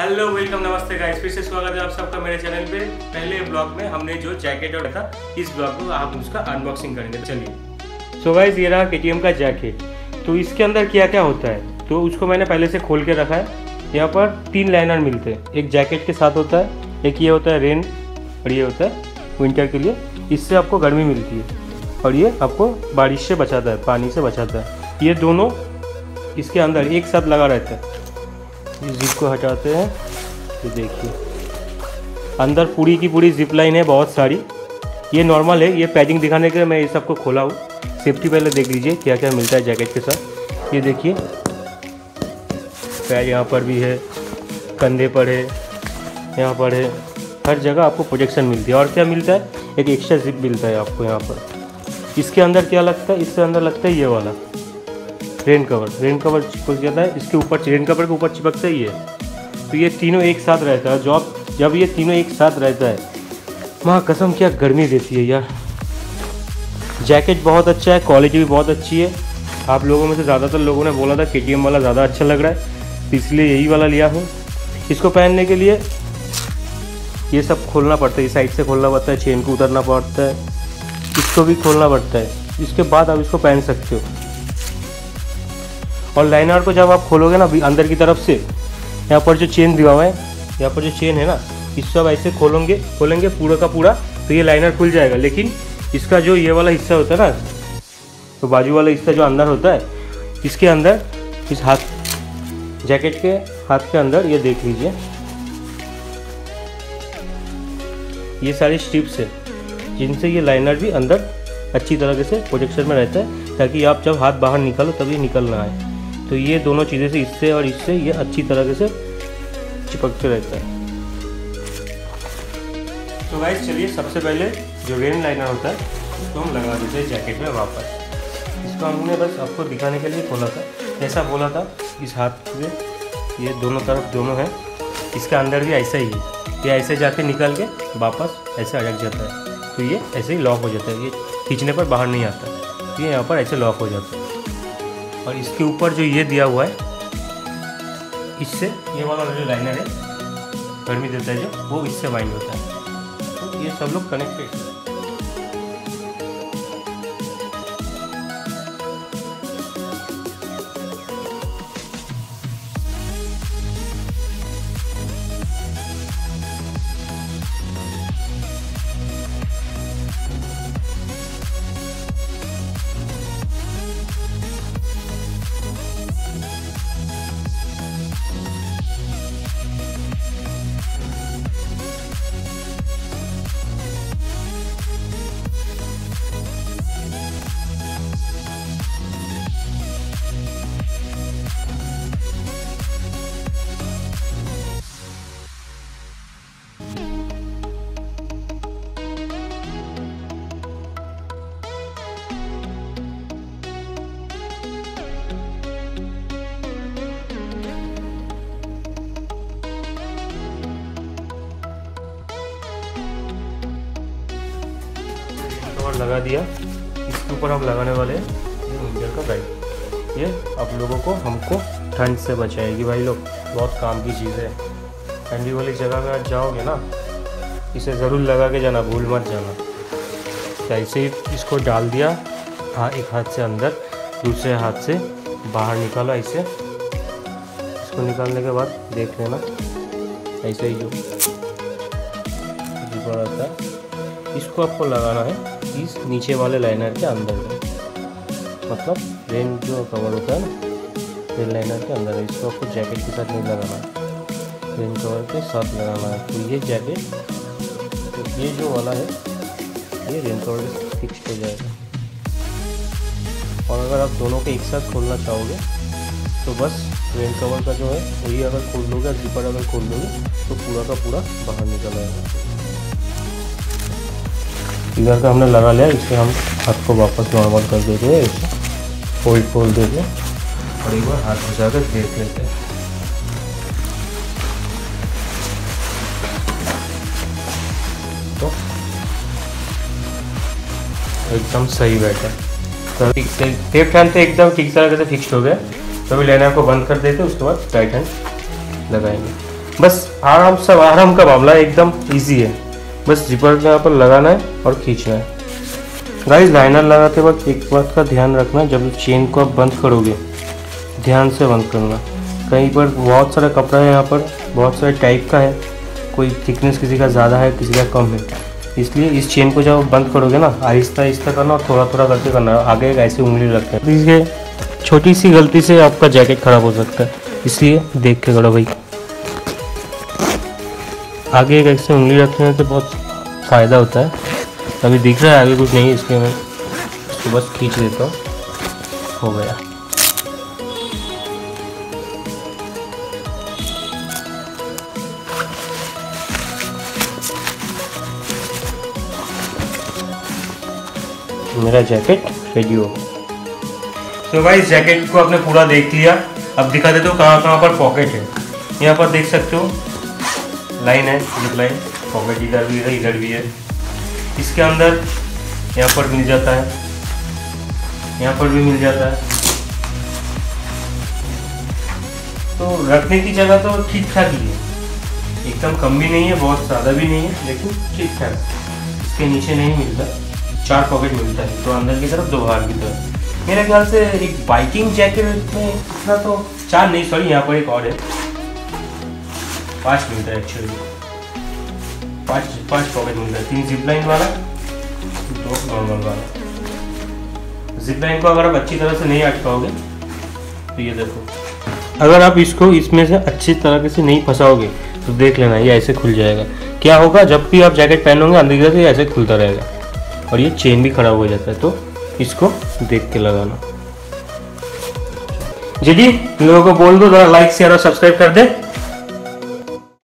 Hello welcome नमस्ते guys फिर से स्वागत है आप सबका मेरे चैनल पे। पहले ब्लॉग में हमने जो जैकेट और था, इस ब्लॉग को आप उसका अनबॉक्सिंग करेंगे। चलिए। सो गाइस ये रहा के का जैकेट तो इसके अंदर क्या क्या होता है? तो उसको मैंने पहले से खोल के रखा है। यहाँ पर तीन लाइनर मिलते हैं। एक जैकेट के साथ होता है, एक ये होता है रेन और ये होता है विंटर के लिए। इससे आपको गर्मी मिलती है, और ये आपको बारिश से बचाता है, पानी से बचाता है। ये दोनों इसके अंदर एक साथ लगा रहता है। जिप को हटाते हैं। ये देखिए। अंदर पूरी की पूरी जिप लाइन है बहुत सारी। ये नॉर्मल है, ये पैकिंग दिखाने के लिए मैं ये सबको खोला हूँ। सेफ्टी पहले देख लीजिए क्या क्या मिलता है जैकेट के साथ। ये देखिए। पैर यहाँ पर भी है, कंधे पर है, यहाँ पर है। हर जगह आपको प्रोजेक्शन मिलती है। और क्या मिलता है? एक एक्स्ट्रा जिप मिलता है आपको यहाँ पर। इसके अंदर क्या लगता है? इसके अंदर लगता है ये वाला। रेन कवर रेन कवर चिपक जाता है इसके ऊपर रेन कवर के ऊपर चिपकता ही है। तो ये तीनों एक साथ रहता है। जॉब, जब ये तीनों एक साथ रहता है वहाँ कसम क्या गर्मी देती है यार। जैकेट बहुत अच्छा है क्वालिटी भी बहुत अच्छी है। आप लोगों में से ज़्यादातर लोगों ने बोला था के वाला ज़्यादा अच्छा लग रहा है। इसलिए यही वाला लिया हूँ। इसको पहनने के लिए ये सब खोलना पड़ता है। इस साइड से खोलना पड़ता है चेन को उतरना पड़ता है। इसको भी खोलना पड़ता है। इसके बाद आप इसको पहन सकते हो। और लाइनर को जब आप खोलोगे ना अंदर की तरफ़ से, यहाँ पर जो चेन दिया हुआ है, यहाँ पर जो चेन है ना इस सब ऐसे खोलेंगे खोलेंगे पूरा का पूरा तो ये लाइनर खुल जाएगा। लेकिन इसका जो ये वाला हिस्सा होता है ना तो बाजू वाला हिस्सा जो अंदर होता है, इसके अंदर, इस हाथ जैकेट के हाथ के अंदर ये देख लीजिए। ये सारी स्ट्रिप्स है, जिनसे ये लाइनर भी अंदर अच्छी तरीके से प्रोजेक्शन में रहता है, ताकि आप जब हाथ बाहर निकालो तभी निकल ना आए। तो ये दोनों चीज़ें से इससे और इससे ये अच्छी तरह से चिपकते रहता है। तो गाइस चलिए, सबसे पहले जो रेन लाइनर होता है, उसको हम लगा देते हैं जैकेट में वापस। इसको हमने बस आपको दिखाने के लिए खोला था। ऐसा बोला था, इस हाथ से ये दोनों तरफ़ दोनों हैं। इसके अंदर भी ऐसा ही है। ये ऐसे जाके निकल के वापस ऐसे अटक जाता है। तो ये ऐसे ही लॉक हो जाता है। ये खींचने पर बाहर नहीं आता। ये यहाँ पर ऐसे लॉक हो जाता है। और इसके ऊपर जो ये दिया हुआ है, इससे ये वाला जो लाइनर है, गर्मी देता है जो, वो इससे वाइंड होता है। तो ये सब लोग कनेक्टेड है लगा दिया। इसके ऊपर हम लगाने वाले हैं ये का बैग ये आप लोगों को हमको ठंड से बचाएगी भाई लोग। बहुत काम की चीज़ है। ठंडी वाली जगह में जाओगे ना, इसे ज़रूर लगा के जाना, भूल मत जाना। तो ऐसे ही इसको डाल दिया हाँ एक हाथ से अंदर, दूसरे हाथ से बाहर निकालो ऐसे इसको निकालने के बाद देख लेना, ऐसे ही जो आता है इसको आपको लगाना है इस नीचे वाले लाइनर के अंदर में। मतलब रेन जो कवर होता है ना रेन लाइनर के अंदर है, इसको आपको जैकेट के साथ नहीं लगाना। है रेन कवर के साथ लगाना है। तो ये जैकेट तो ये जो वाला है, ये रेन कवर के फिक्स हो जाएगा। और अगर आप दोनों के एक साथ खोलना चाहोगे तो बस रेन कवर का जो है, वही अगर खोल लोगे जिपर अगर खोल लोगे तो पूरा का पूरा बाहर निकल आएगा। इधर का हमने लगा लिया इसे हम हाथ को वापस नॉर्मल कर देते हैं फोल्ड फोल्ड देते और एक बार हाथ घुसा कर देख लेते हैं। तो। एकदम सही बैठा तो टेप हैंड से एकदम ठीक तरह से फिक्स हो गया। तो अभी लेना को बंद कर देते उसके बाद राइट हैंड लगाएँगे। बस आराम से, आराम का मामला एकदम इजी है। बस जिपर यहाँ पर लगाना है और खींचना है। गाइस लाइनर लगाते वक्त एक बात का ध्यान रखना, जब चेन को आप बंद करोगे, ध्यान से बंद करना। कहीं पर बहुत सारा कपड़ा है यहाँ पर, बहुत सारे टाइप का है। कोई थिकनेस किसी का ज़्यादा है, किसी का कम है। इसलिए इस चेन को जब बंद करोगे ना, आहिस्ता आहिस्ता करना और थोड़ा थोड़ा करके करना। आगे एक ऐसी उंगली रखते हैं। देखिए छोटी सी गलती से आपका जैकेट खराब हो सकता है। इसलिए देख के करो भाई। आगे एक ऐसे उंगली रखने से बहुत फ़ायदा होता है। अभी दिख रहा है, आगे कुछ नहीं, इसलिए मैं बस खींच देता हूँ। हो गया। मेरा जैकेट रेडी हो। तो भाई जैकेट को आपने पूरा देख लिया। अब दिखा देते हो कहाँ कहाँ पर पॉकेट है। यहाँ पर देख सकते हो। लाइन है जिप लाइन पॉकेट इधर भी है, इधर भी है। इसके अंदर यहाँ पर मिल जाता है। यहाँ पर भी मिल जाता है। तो रखने की जगह तो ठीक ठाक ही है। एकदम कम भी नहीं है, बहुत ज़्यादा भी नहीं है, लेकिन ठीक ठाक इसके नीचे नहीं मिलता। चार पॉकेट मिलता है तो अंदर की तरफ़, दो बाहर की तरफ़। मेरे ख्याल से एक बाइकिंग जैकेट में इतना तो चार नहीं सॉरी यहाँ पर एक और है। पाँच मिलता है एक्चुअली पाँच पाँच पॉकेट मिलता है। तीन जिप लाइन वाला, दो नॉर्मल वाला। जिप लाइन को अगर आप अच्छी तरह से नहीं अटकाओगे तो ये देखो। अगर आप इसको इसमें से अच्छी तरह से नहीं फंसाओगे तो देख लेना, ये ऐसे खुल जाएगा। क्या होगा, जब भी आप जैकेट पहनोगे, अंदर से ऐसे खुलता रहेगा। और ये चेन भी खराब हो जाता है तो इसको देख के लगाना। जी जी लोगों को बोल दो लाइक शेयर और सब्सक्राइब कर दे।